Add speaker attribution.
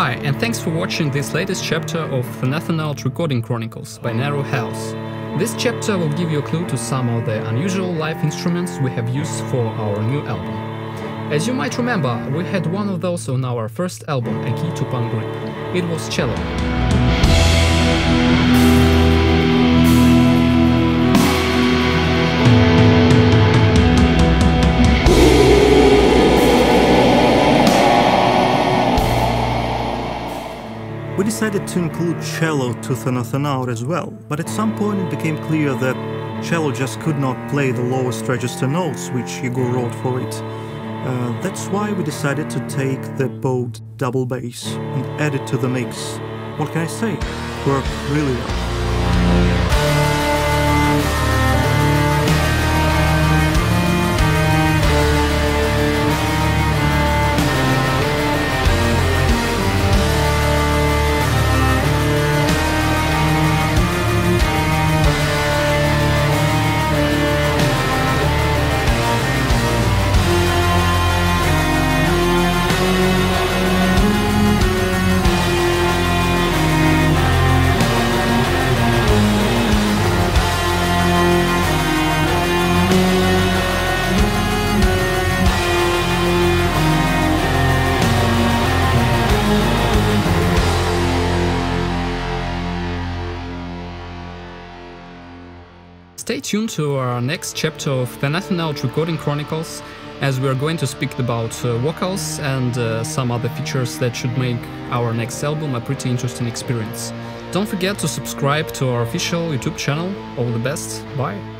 Speaker 1: Hi, and thanks for watching this latest chapter of the Thanathonaut Recording Chronicles by Narrow House. This chapter will give you a clue to some of the unusual live instruments we have used for our new album. As you might remember, we had one of those on our first album, A Key to Panngrieb. It was cello.
Speaker 2: We decided to include cello to Thanathonaut as well, but at some point it became clear that cello just could not play the lowest register notes which Igor wrote for it. Uh, that's why we decided to take the bowed double bass and add it to the mix. What can I say? Worked really well.
Speaker 1: Stay tuned to our next chapter of the Thanathonaut Recording Chronicles, as we are going to speak about uh, vocals and uh, some other features that should make our next album a pretty interesting experience. Don't forget to subscribe to our official YouTube channel. All the best, bye!